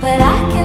but I can't.